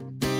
Bye.